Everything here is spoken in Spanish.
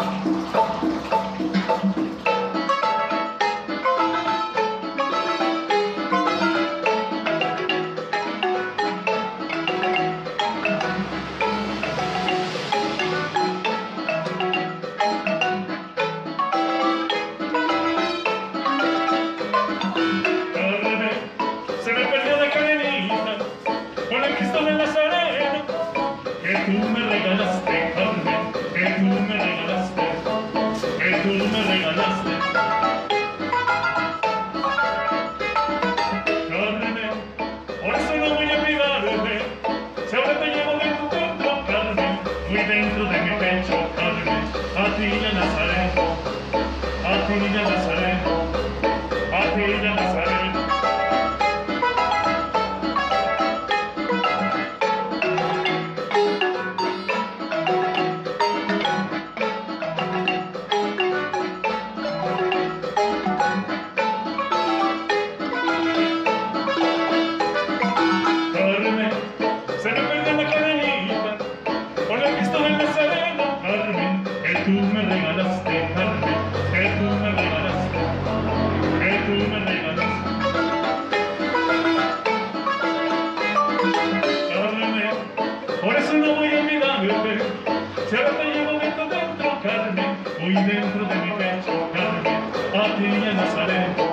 감사합니다. tú me regalaste. Carne, por eso no voy a pegarte, si ahora te llevo de tu cuerpo, carne, muy dentro de mi pecho, carne, a ti ya Nazareno, a ti ya Nazareno. Muy dentro de mi pecho carne, a ti ya no